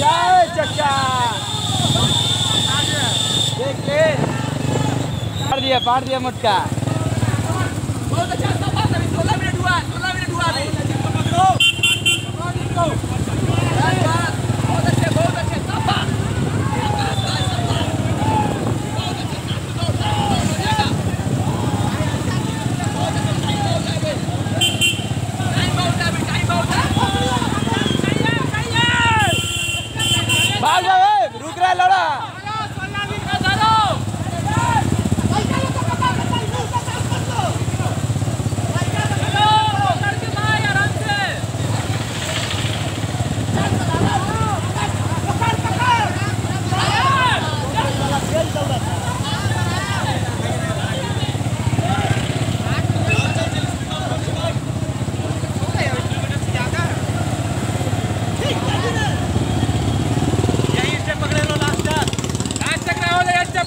जय चचा। देख ले। पार दिया पार दिया मटका। Laura!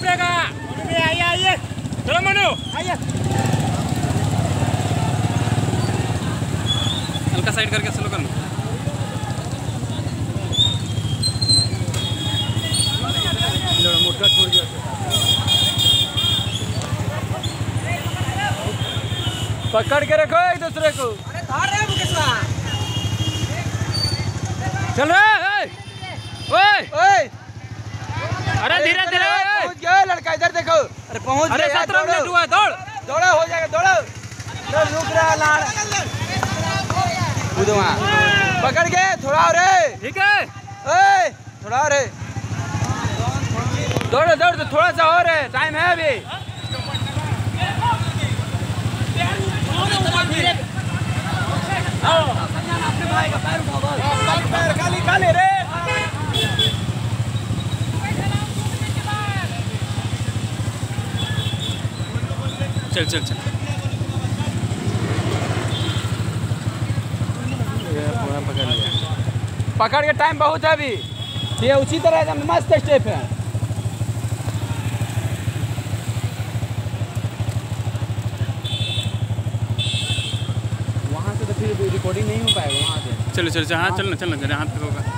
रहा है लड़ा चलो मनु। हल्का साइड करके स्लो कर छोड़ पकड़ के रखो एक दूसरे को। मुकेशवा ओए। ओए। अरे धीरे धीरे लड़का इधर देखो। अरे पहुँच अरे गया सत्रह मिनट हुआ दौड़। दौड़ा हो जाएगा दौड़ो। दौड़, रुक रहा है लाड़ कूदो वहाँ। पकड़ के थोड़ा और ठीक है। ओए थोड़ा और है दौड़ो दौड़ तो थोड़ा सा और है टाइम है अभी। चल चल चल। पकड़ लिया पकड़ के टाइम बहुत है अभी। ये उसी तरह एकदम मस्त स्टेप है। वहाँ से तो फिर रिकॉर्डिंग नहीं हो पाएगा वहाँ से। चलो चलो चलो हाँ चल ना चल ना जरा हाथ पे होगा।